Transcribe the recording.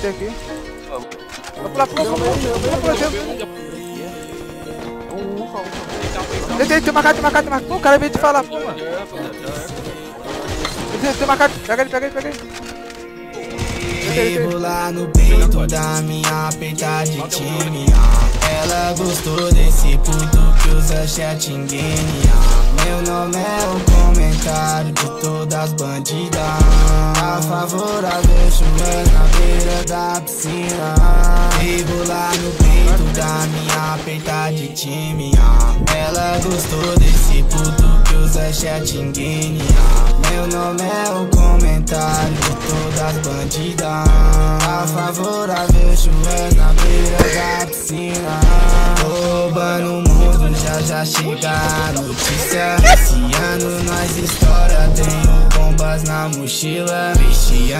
CT aqui. Vai pular, pula, pula, pula, pula, pula, pula. Tem, tem marcado, tem marcado, tem marcado. Pô, o cara veio te falar, pô, mano. Tem, tem marcado, pega ele, pega ele, pega ele. Rebolar no peito da minha peita de time ah. Ela gostou desse puto que usa chat em game de todas as bandidas A favorável chuvas na beira da piscina. Rebolar no peito da minha peita de time. Ela gostou desse puto que usa chat em game Meu nome é o comentário de todas as bandidas. A favorável chuvas na beira da piscina. Roubando já já chega a notícia Esse ano nós bombas na mochila Este